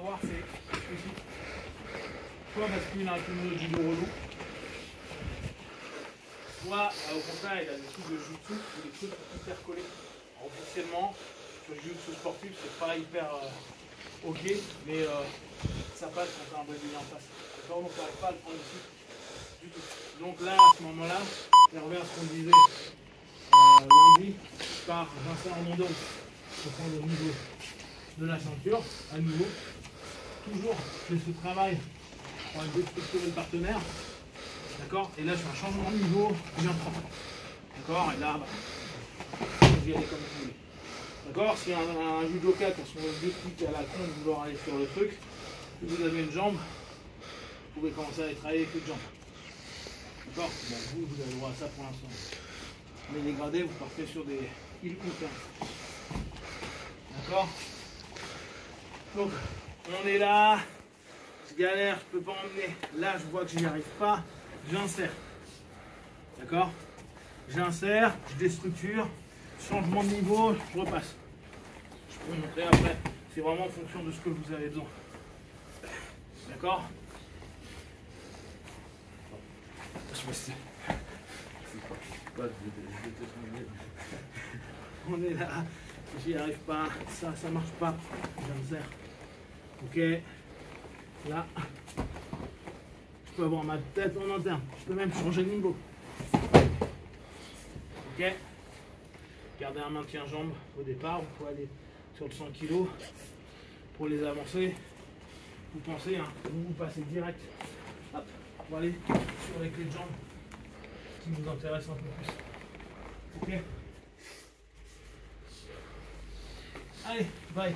avoir, c'est. Soit parce qu'il a un kimono de judo relou, soit euh, au contraire, il a des trucs de jutsu ou des trucs hyper collés. Officiellement, sur le jutsu sportif, c'est pas hyper euh, ok, mais euh, ça passe quand t'as un brésilien en face. Donc, on pas le prendre du tout. Donc là, à ce moment-là, on revient à ce qu'on disait lundi, par Vincent Armandon pour prendre au niveau de la ceinture, à nouveau. Toujours, je fais ce travail pour aller déstructurer le partenaire. D'accord? Et là, je un changement de niveau bien propre. D'accord? Et là, bah, vous y allez comme vous voulez. D'accord? Si un, un judoka qui son à la con vouloir aller sur le truc, si vous avez une jambe, vous pouvez commencer à aller travailler avec une jambe. D'accord? Vous, vous avez droit à ça pour l'instant. Mais les gradés, vous partez sur des îles internes. D'accord? Donc, on est là. Je galère, je peux pas emmener. Là, je vois que je n'y arrive pas. J'insère. D'accord? J'insère, je déstructure. Changement de niveau, je repasse. Je peux vous montrer après. C'est vraiment en fonction de ce que vous avez besoin. D'accord? Je sais pas On est là, j'y arrive pas, ça, ça marche pas, j'insère. Ok, là, je peux avoir ma tête en interne, je peux même changer de niveau. Ok, gardez un maintien jambe au départ, vous pouvez aller sur le 100 kg pour les avancer. Vous pensez, hein, vous, passez direct. Hop, pour aller sur les clés de jambes qui nous intéressent un peu plus. Ok. Allez, bye